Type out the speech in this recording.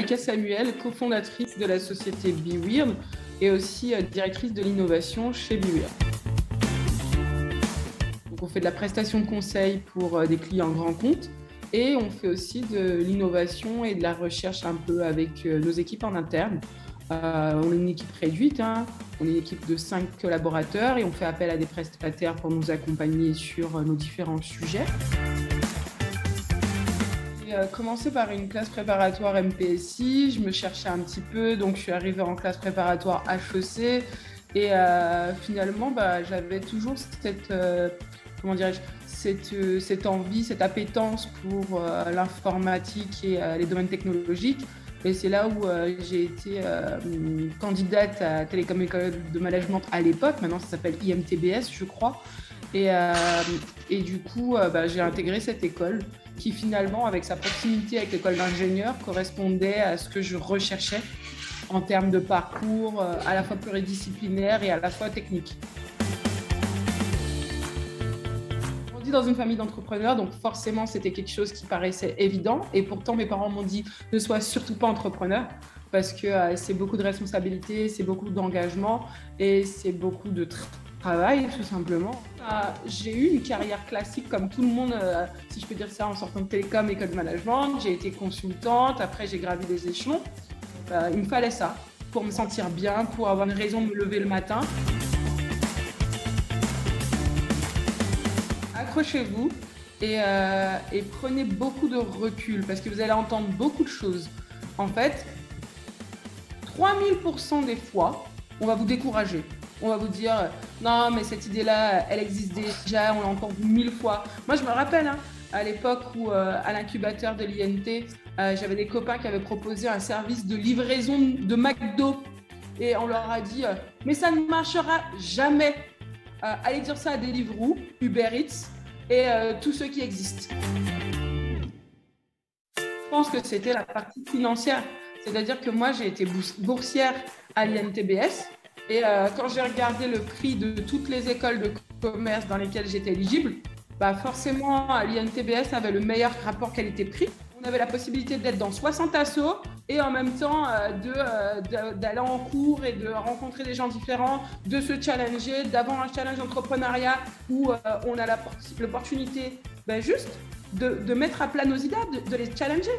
Eka Samuel, cofondatrice de la société BeWeird et aussi euh, directrice de l'innovation chez BeWeird. Donc on fait de la prestation de conseil pour euh, des clients grands comptes et on fait aussi de l'innovation et de la recherche un peu avec euh, nos équipes en interne. on est une équipe réduite, hein. on est une équipe de cinq collaborateurs et on fait appel à des prestataires pour nous accompagner sur nos différents sujets. Euh, commencé par une classe préparatoire MPSI, je me cherchais un petit peu, donc je suis arrivée en classe préparatoire HEC et euh, finalement bah, j'avais toujours cette, euh, comment cette, cette, envie, cette appétence pour l'informatique et les domaines technologiques. Et c'est là où j'ai été candidate à Télécom École de Management à l'époque, maintenant ça s'appelle IMTBS je crois. Et, et du coup, bah, j'ai intégré cette école qui finalement, avec sa proximité avec l'école d'ingénieur, correspondait à ce que je recherchais en termes de parcours euh, à la fois pluridisciplinaire et à la fois technique. On dit dans une famille d'entrepreneurs, donc forcément c'était quelque chose qui paraissait évident. Et pourtant mes parents m'ont dit ne sois surtout pas entrepreneur parce que euh, c'est beaucoup de responsabilités, c'est beaucoup d'engagement et c'est beaucoup de travail, tout simplement. Euh, j'ai eu une carrière classique comme tout le monde, euh, si je peux dire ça, en sortant de télécom, école de management. J'ai été consultante, après j'ai gravi des échelons. Euh, il me fallait ça pour me sentir bien, pour avoir une raison de me lever le matin. Accrochez-vous et, et prenez beaucoup de recul parce que vous allez entendre beaucoup de choses. En fait, 3000% des fois, on va vous décourager on va vous dire non, mais cette idée-là, elle existe déjà, on l'a vu mille fois. Moi, je me rappelle, hein, à l'époque où, euh, à l'incubateur de l'INT, euh, j'avais des copains qui avaient proposé un service de livraison de McDo. Et on leur a dit, euh, mais ça ne marchera jamais. allez dire ça à Deliveroo, Uber Eats et tous ceux qui existent. Je pense que c'était la partie financière. C'est-à-dire que moi, j'ai été boursière à l'INTBS. Et euh, quand j'ai regardé le prix de toutes les écoles de commerce dans lesquelles j'étais éligible, bah forcément, l'INTBS avait le meilleur rapport qualité-prix. On avait la possibilité d'être dans 60 assos et en même temps euh, euh, d'aller en cours et de rencontrer des gens différents, de se challenger, d'avoir un challenge d'entrepreneuriat où on a l'opportunité ben, juste de, mettre à plat nos idées, de les challenger.